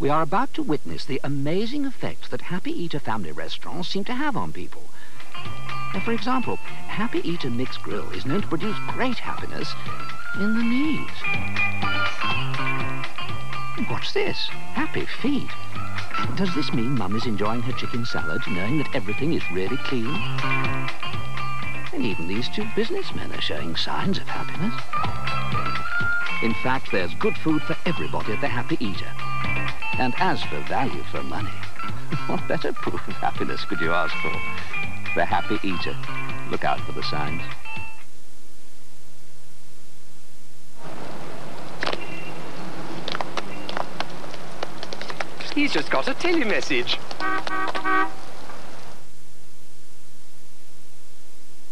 We are about to witness the amazing effect that Happy Eater family restaurants seem to have on people. Now, for example, Happy Eater Mixed Grill is known to produce great happiness in the knees. What's this? Happy feet. Does this mean Mum is enjoying her chicken salad, knowing that everything is really clean? And even these two businessmen are showing signs of happiness. In fact, there's good food for everybody at the Happy Eater. And as for value for money, what better proof of happiness could you ask for? The Happy Eater. Look out for the signs. He's just got a tele message.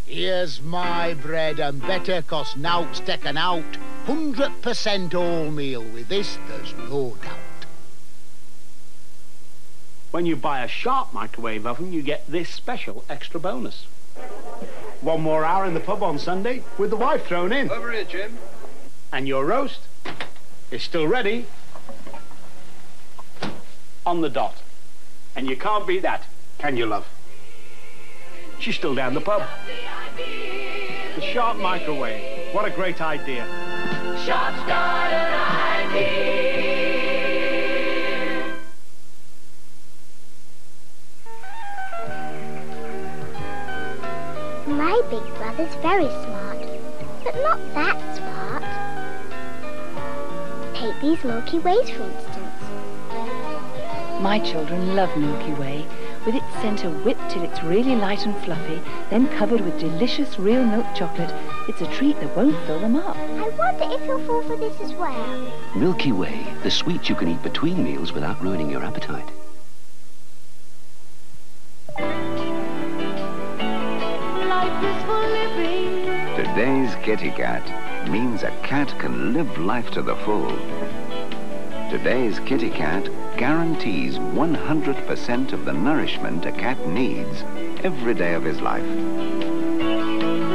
Here's my bread and better cost nout's taken out. 100% all meal With this, there's no doubt. When you buy a Sharp microwave oven, you get this special extra bonus. One more hour in the pub on Sunday with the wife thrown in. Over here, Jim. And your roast is still ready on the dot. And you can't beat that, can you, love? She's still down the pub. The Sharp microwave. What a great idea. Sharp's got an idea. My big brother's very smart, but not that smart. Take these Milky Ways, for instance. My children love Milky Way, with its centre whipped till it's really light and fluffy, then covered with delicious real milk chocolate. It's a treat that won't fill them up. I wonder if you'll fall for this as well. Milky Way, the sweet you can eat between meals without ruining your appetite. Today's Kitekat means a cat can live life to the full. Today's Kitekat guarantees 100% of the nourishment a cat needs every day of his life.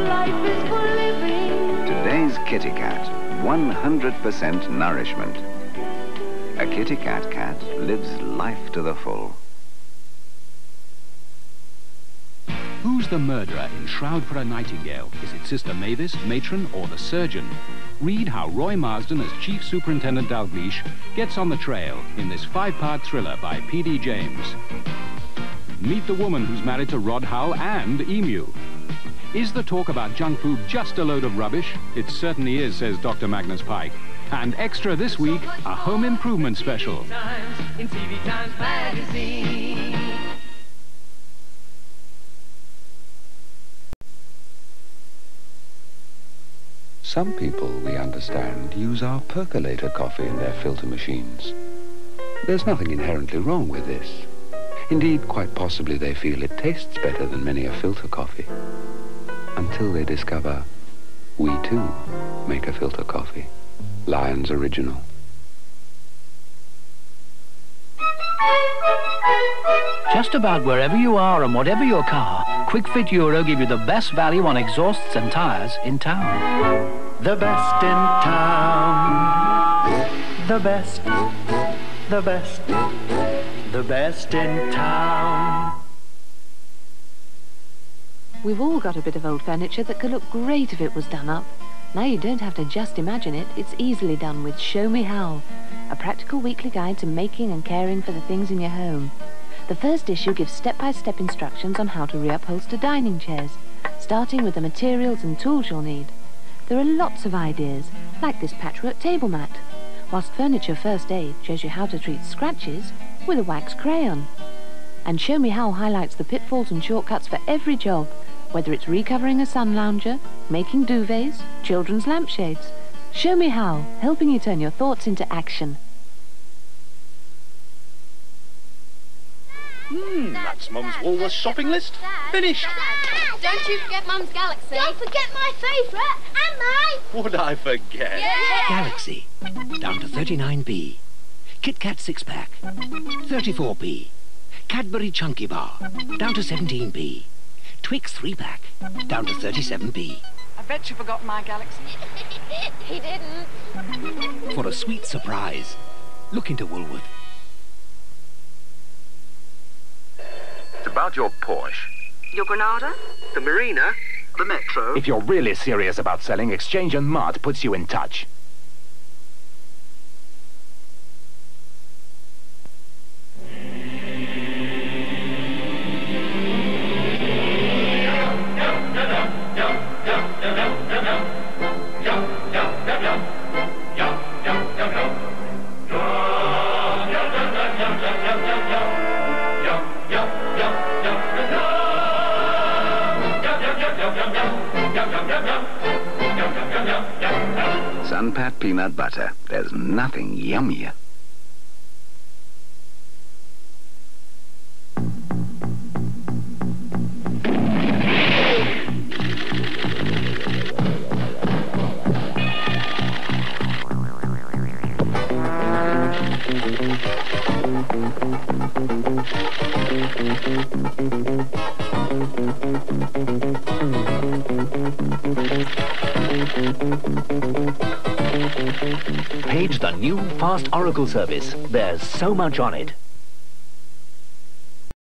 Life is for living. Today's Kitekat, 100% nourishment. A Kitekat cat lives life to the full. Who's the murderer in Shroud for a Nightingale? Is it Sister Mavis, matron, or the surgeon? Read how Roy Marsden as Chief Superintendent Dalgleish gets on the trail in this five-part thriller by P.D. James. Meet the woman who's married to Rod Hull and Emu. Is the talk about junk food just a load of rubbish? It certainly is, says Dr. Magnus Pyke. And extra this week, a home improvement special. Some people, we understand, use our percolator coffee in their filter machines. There's nothing inherently wrong with this. Indeed, quite possibly they feel it tastes better than many a filter coffee. Until they discover we too make a filter coffee. Lyons Original. Just about wherever you are and whatever your car, Kwik Fit Euro give you the best value on exhausts and tyres in town. The best in town. The best. The best. The best in town. We've all got a bit of old furniture that could look great if it was done up. Now you don't have to just imagine it, it's easily done with Show Me How, a practical weekly guide to making and caring for the things in your home. The first issue gives step-by-step instructions on how to reupholster dining chairs, starting with the materials and tools you'll need. There are lots of ideas, like this patchwork table mat, whilst Furniture First Aid shows you how to treat scratches with a wax crayon. And Show Me How highlights the pitfalls and shortcuts for every job, whether it's recovering a sun lounger, making duvets, children's lampshades. Show Me How, helping you turn your thoughts into action. Hmm, that's Mum's Woolworths shopping list. Finished. Don't you forget Mum's Galaxy. Don't forget my favourite, Mike? Would I forget? Yeah. Galaxy, down to 39B. Kit Kat Six Pack, 34B. Cadbury Chunky Bar, down to 17B. Twix Three Pack, down to 37B. I bet you forgot my Galaxy. he didn't. For a sweet surprise, look into Woolworth. It's about your Porsche. Your Granada? The Marina? The Metro? If you're really serious about selling, Exchange and Mart puts you in touch. Sun-Pat peanut butter. There's nothing yummier. New fast Oracle service. There's so much on it.